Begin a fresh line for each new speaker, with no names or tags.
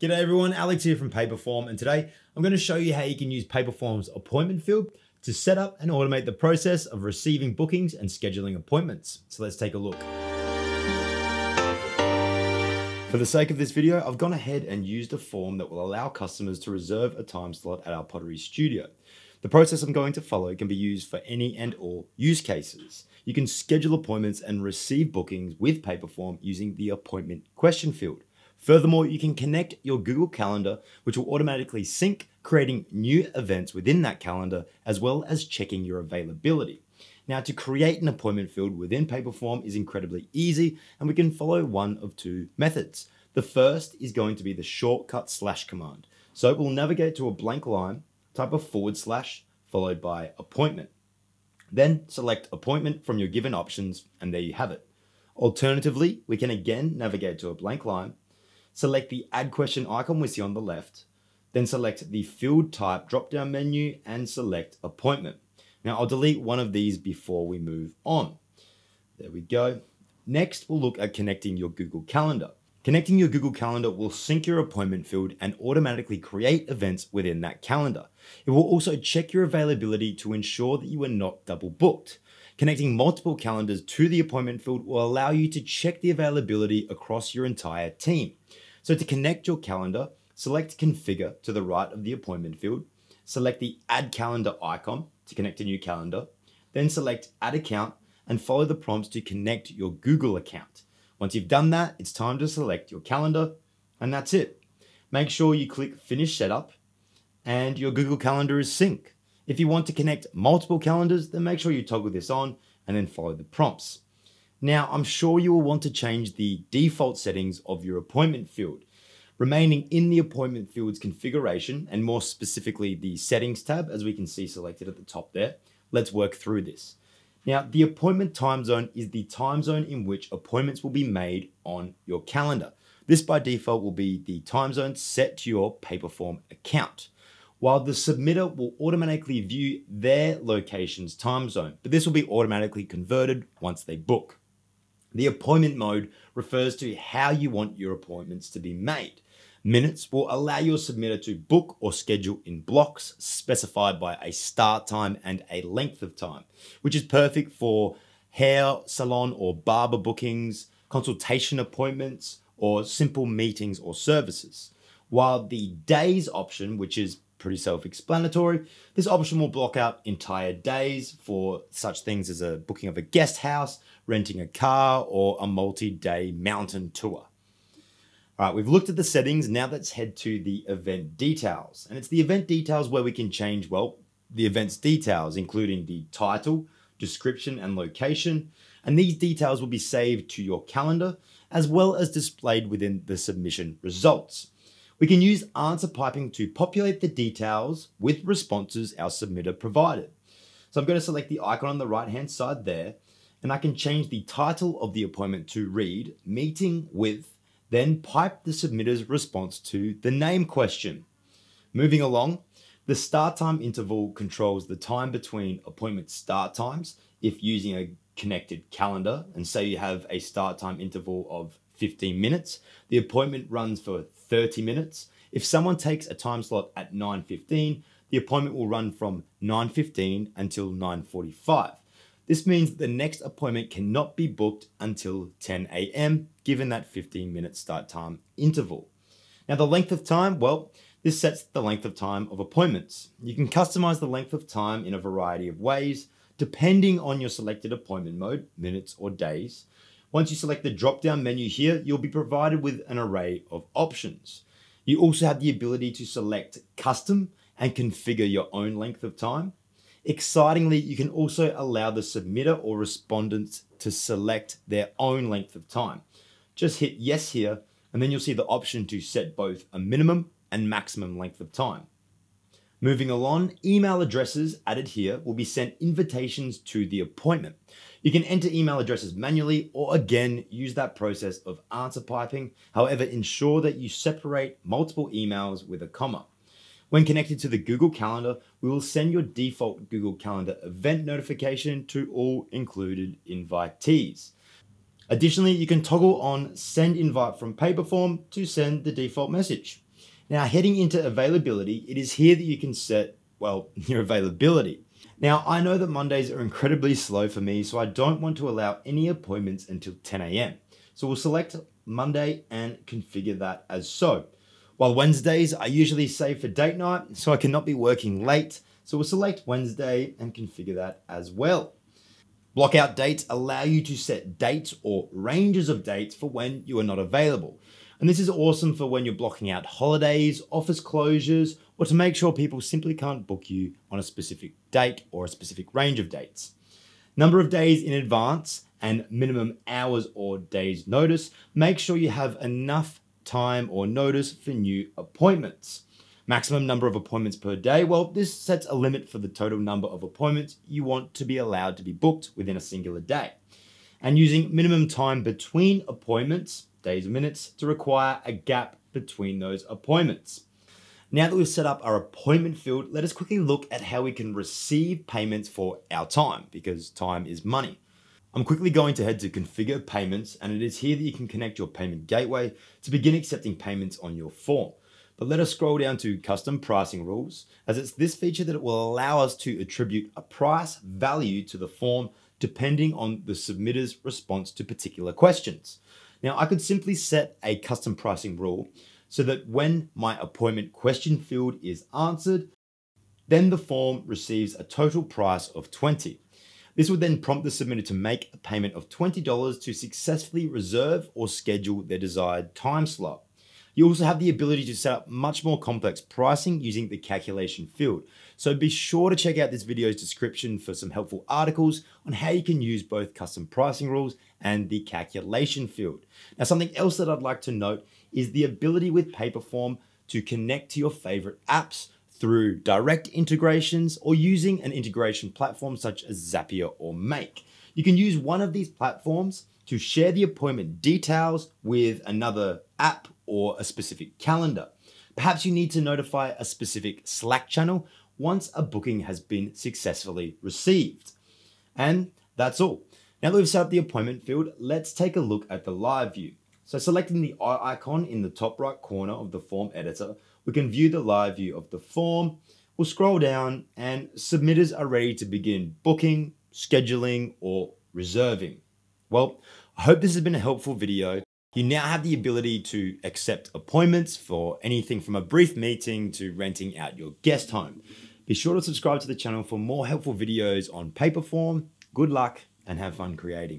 G'day everyone, Alex here from Paperform, and today I'm going to show you how you can use Paperform's appointment field to set up and automate the process of receiving bookings and scheduling appointments. So let's take a look. For the sake of this video, I've gone ahead and used a form that will allow customers to reserve a time slot at our pottery studio. The process I'm going to follow can be used for any and all use cases. You can schedule appointments and receive bookings with Paperform using the appointment question field. Furthermore, you can connect your Google Calendar, which will automatically sync, creating new events within that calendar, as well as checking your availability. Now, to create an appointment field within Paperform is incredibly easy, and we can follow one of two methods. The first is going to be the shortcut slash command. So we'll navigate to a blank line, type a forward slash, followed by appointment. Then select appointment from your given options, and there you have it. Alternatively, we can again navigate to a blank line, select the add question icon we see on the left, then select the field type drop down menu and select appointment. Now I'll delete one of these before we move on. There we go. Next, we'll look at connecting your Google Calendar. Connecting your Google Calendar will sync your appointment field and automatically create events within that calendar. It will also check your availability to ensure that you are not double booked. Connecting multiple calendars to the appointment field will allow you to check the availability across your entire team. So to connect your calendar, select configure to the right of the appointment field, select the add calendar icon to connect a new calendar, then select add account and follow the prompts to connect your Google account. Once you've done that, it's time to select your calendar and that's it. Make sure you click finish setup and your Google Calendar is sync. If you want to connect multiple calendars, then make sure you toggle this on and then follow the prompts. Now, I'm sure you will want to change the default settings of your appointment field. Remaining in the appointment field's configuration, and more specifically the settings tab, as we can see selected at the top there, let's work through this. Now, the appointment time zone is the time zone in which appointments will be made on your calendar. This by default will be the time zone set to your Paperform account while the submitter will automatically view their location's time zone, but this will be automatically converted once they book. The appointment mode refers to how you want your appointments to be made. Minutes will allow your submitter to book or schedule in blocks specified by a start time and a length of time, which is perfect for hair salon or barber bookings, consultation appointments, or simple meetings or services. While the days option, which is pretty self-explanatory. This option will block out entire days for such things as a booking of a guest house, renting a car, or a multi-day mountain tour. All right, we've looked at the settings. Now let's head to the event details. And it's the event details where we can change, well, the event's details, including the title, description, and location. And these details will be saved to your calendar, as well as displayed within the submission results. We can use answer piping to populate the details with responses our submitter provided. So I'm going to select the icon on the right hand side there, and I can change the title of the appointment to read meeting with, then pipe the submitter's response to the name question. Moving along, the start time interval controls the time between appointment start times if using a connected calendar, and say you have a start time interval of 15 minutes. The appointment runs for 30 minutes. If someone takes a time slot at 9.15, the appointment will run from 9.15 until 9.45. This means the next appointment cannot be booked until 10 a.m. given that 15 minute start time interval. Now the length of time, well, this sets the length of time of appointments. You can customize the length of time in a variety of ways, depending on your selected appointment mode, minutes or days. Once you select the drop down menu here, you'll be provided with an array of options. You also have the ability to select custom and configure your own length of time. Excitingly, you can also allow the submitter or respondent to select their own length of time. Just hit yes here, and then you'll see the option to set both a minimum and maximum length of time. Moving along, email addresses added here will be sent invitations to the appointment. You can enter email addresses manually or again use that process of answer piping. However, ensure that you separate multiple emails with a comma. When connected to the Google Calendar, we will send your default Google Calendar event notification to all included invitees. Additionally, you can toggle on send invite from Paperform to send the default message. Now, heading into availability, it is here that you can set, well, your availability. Now, I know that Mondays are incredibly slow for me, so I don't want to allow any appointments until 10 a.m. So we'll select Monday and configure that as so. While Wednesdays I usually save for date night, so I cannot be working late, so we'll select Wednesday and configure that as well. Blockout dates allow you to set dates or ranges of dates for when you are not available. And this is awesome for when you're blocking out holidays, office closures, or to make sure people simply can't book you on a specific date or a specific range of dates. Number of days in advance and minimum hours or days notice. Make sure you have enough time or notice for new appointments. Maximum number of appointments per day. Well, this sets a limit for the total number of appointments you want to be allowed to be booked within a singular day. And using minimum time between appointments, days minutes, to require a gap between those appointments. Now that we've set up our appointment field, let us quickly look at how we can receive payments for our time because time is money. I'm quickly going to head to configure payments and it is here that you can connect your payment gateway to begin accepting payments on your form. But let us scroll down to custom pricing rules as it's this feature that will allow us to attribute a price value to the form depending on the submitter's response to particular questions. Now I could simply set a custom pricing rule so that when my appointment question field is answered, then the form receives a total price of 20. This would then prompt the submitter to make a payment of $20 to successfully reserve or schedule their desired time slot. You also have the ability to set up much more complex pricing using the calculation field. So be sure to check out this video's description for some helpful articles on how you can use both custom pricing rules and the calculation field. Now, something else that I'd like to note is the ability with Paperform to connect to your favorite apps through direct integrations or using an integration platform such as Zapier or Make. You can use one of these platforms to share the appointment details with another app or a specific calendar. Perhaps you need to notify a specific Slack channel once a booking has been successfully received. And that's all. Now that we've set up the appointment field, let's take a look at the live view. So selecting the eye icon in the top right corner of the form editor we can view the live view of the form. We'll scroll down and submitters are ready to begin booking, scheduling, or reserving. Well, I hope this has been a helpful video. You now have the ability to accept appointments for anything from a brief meeting to renting out your guest home. Be sure to subscribe to the channel for more helpful videos on Paperform. Good luck and have fun creating.